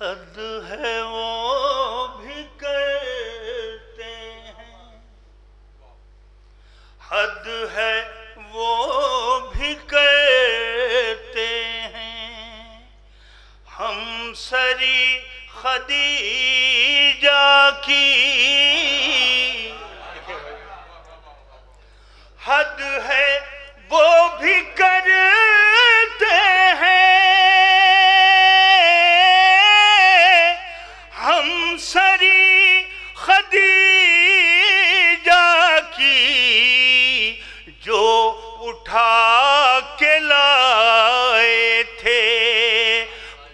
हद है वो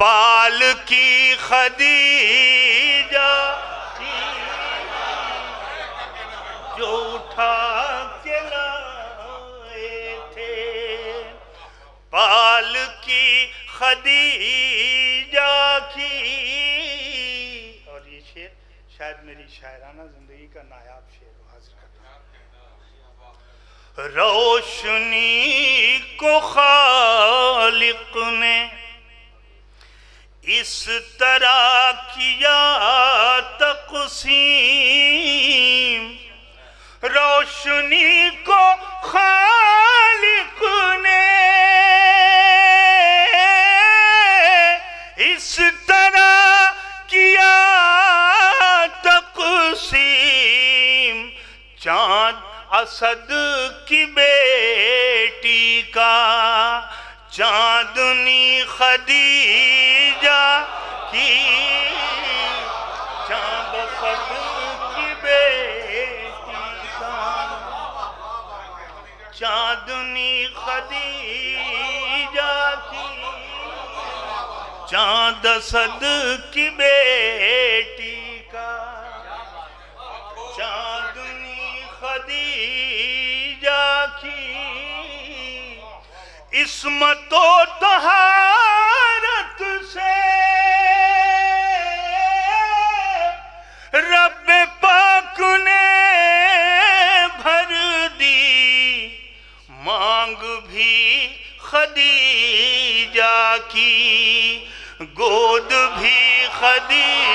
पाल की खदीजा जो उठा के लाए थे पाल की खदीजा की और ये शेर, शायद मेरी शायराना ज़िंदगी का नायाब शेर हाजिर करता। रोशनी को खालिक ने इस तरह किया तकसीम, रोशनी को खालिक ने। इस तरह किया तकसीम, चाँद असद की बेटी का। चांदनी खदीजा की, चाँद की बेटी चांदनी खदीजा की, चाँद असद की बेटी का। चांदनी खदीजा की, इसमतो तहारत से। रब पाक ने भर दी मांग भी खदीजा की गोद भी खदीजा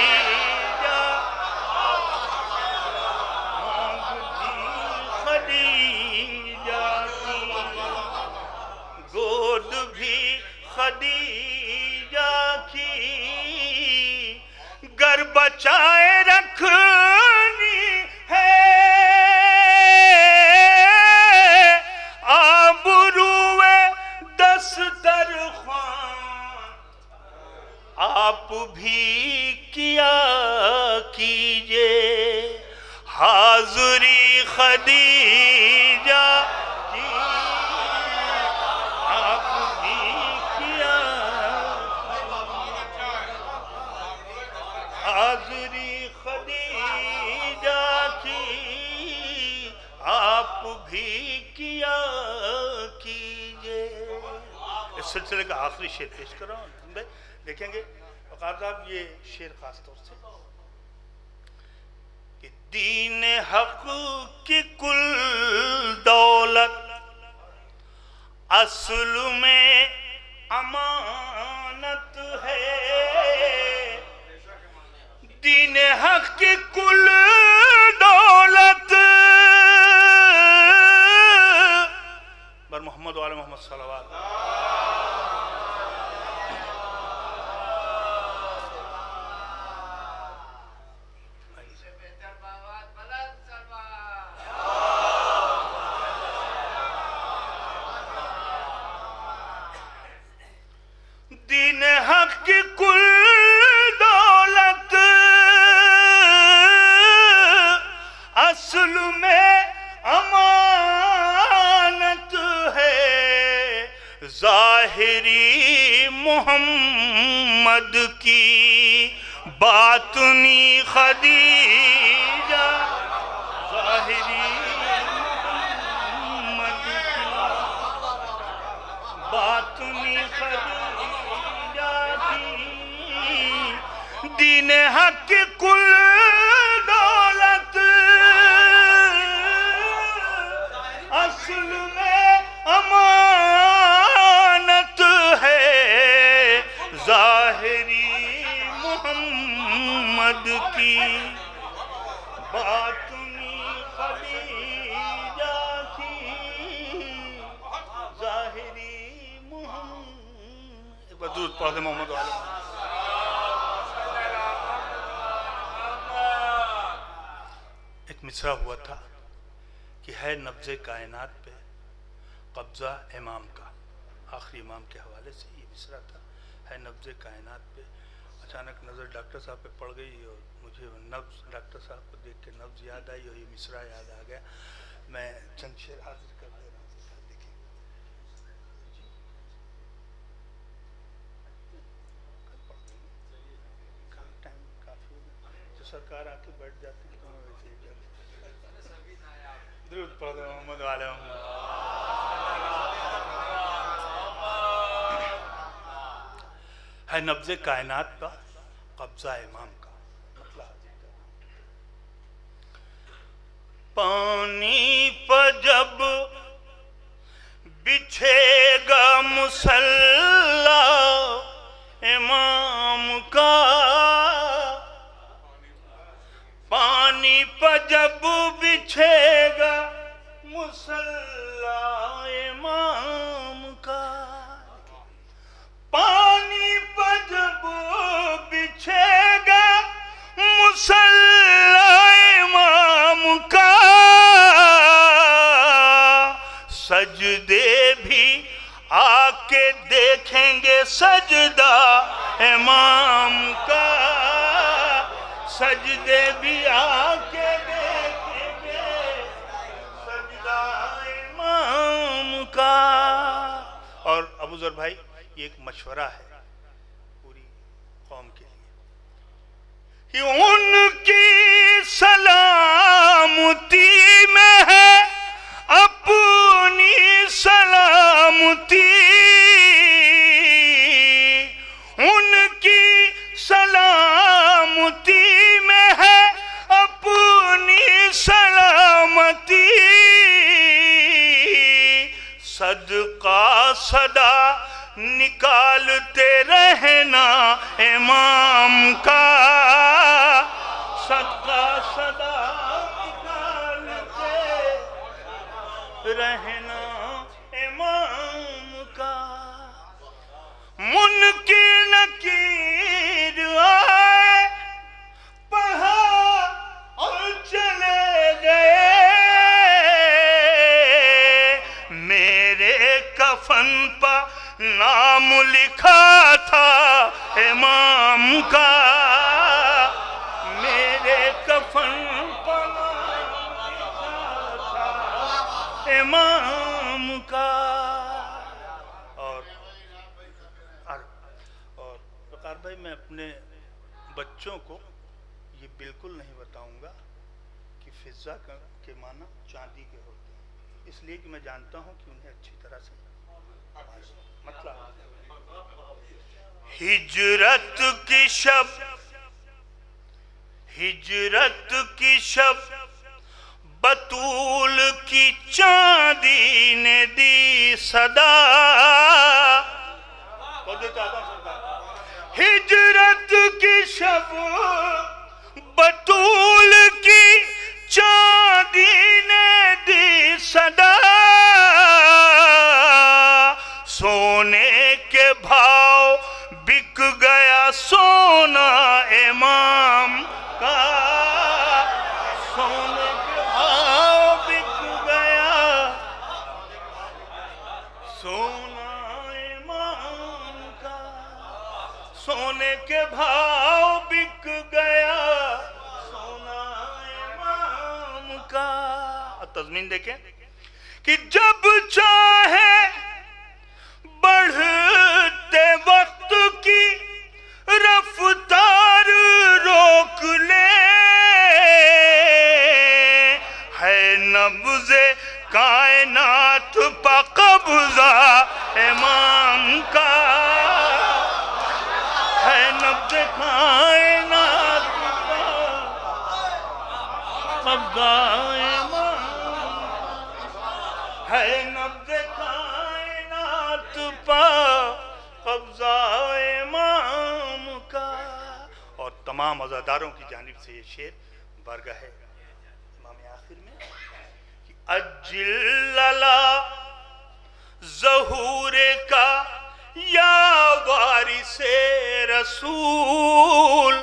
खदीजा की घर बचाए आबरूए दस आप भी किया कीजिए। हाजुरी खदीजा सिलसिले का आखिरी शेर पेश कर रहा हूँ। देखेंगे वकार साहब, ये शेर खास तौर से। कि दीन हक की कुल दौलत, असल में अमानत है। दीन हक की कुल दौलत मोहम्मद वाले मोहम्मद सल्लल्लाहु की कुल दौलत। असल में अमानत है। जाहिरी मोहम्मद की बातनी खदीजा। जाहिरी मोहम्मद की बातनी खदीजा। दीन हक कुल दौलत। असल में अमानत है। जाहिरी मोहम्मद की। की जाहिरी मोहम्मद। मोहम्मद एक मिसरा हुआ था कि है नब्ज कायनात पे कब्ज़ा इमाम का। आखिरी इमाम के हवाले से ये मिसरा था, है नब्ज कायनात पे। अचानक नज़र डॉक्टर साहब पे पड़ गई और मुझे नब्ज, डॉक्टर साहब को देख के नब्ज याद आई और ये मिसरा याद आ गया। मैं चंद शेर हाजिर कर दे रहा हूँ सरकार देखिए जी। कल पढ़ देंगे। कहाँ टाइम काफ़ी हो गया जो सरकार आके बैठ जाती है। तो मैं वैसे ही कर द्रुत पढ़ मोहम्मद वाले है नब्ज कायनात का कब्जा इमाम का। मतलब हूँ। पानी पर जब बिछेगा मुसल्ला इमाम का सजदे भी आके देखेंगे। सजदा इमाम का। और अबू जर भाई, ये एक मशवरा है पूरी कौम के लिए। कि उनकी सलामती निकालते रहना इमाम का। सदका सदा निकालते रहना। इमाम का मेरे कफन इमाम का। और और और, प्रकार भाई, मैं अपने बच्चों को ये बिल्कुल नहीं बताऊँगा कि फिजा का, के माना चांदी के होते हैं। इसलिए कि मैं जानता हूँ कि उन्हें अच्छी तरह से मतलब हिजरत की शब हिजरत की शब बतूल की चांदी ने दी सदा। हिजरत की सोने के भाव बिक गया। सोना इमाम का। तजमीन देखें कि जब चाहे बढ़ते वक्त की रफ्तार रोक ले। है नब्जे कायनात और तमाम अजादारों की जानब से ये शेर बरगा है। इमाम आखिर में कि अजिल्ला जहूर का या वारिस रसूल।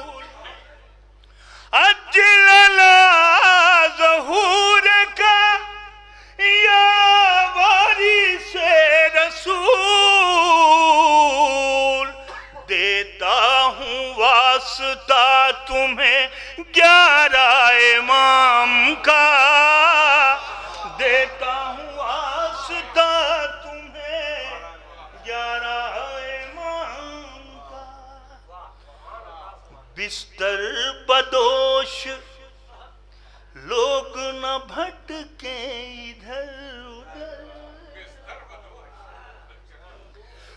बिस्तर बदोश। लोग न भटके इधर उधर।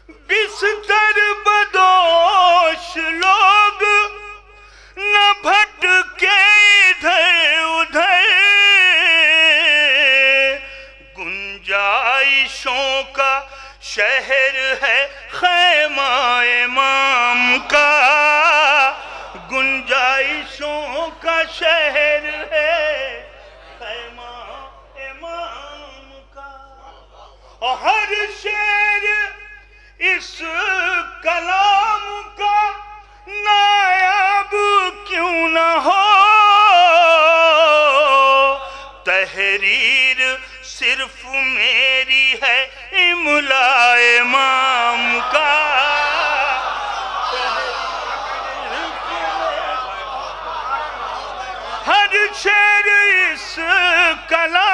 बिस्तर बदोश, लोग न भटके इधर उधर। गुंजाइशों का शहर है खैमा इमाम का। हर शेर इस कलाम का नायाब क्यों न हो? तहरीर सिर्फ़ मेरी है इमला इमाम का। हर शेर इस कलाम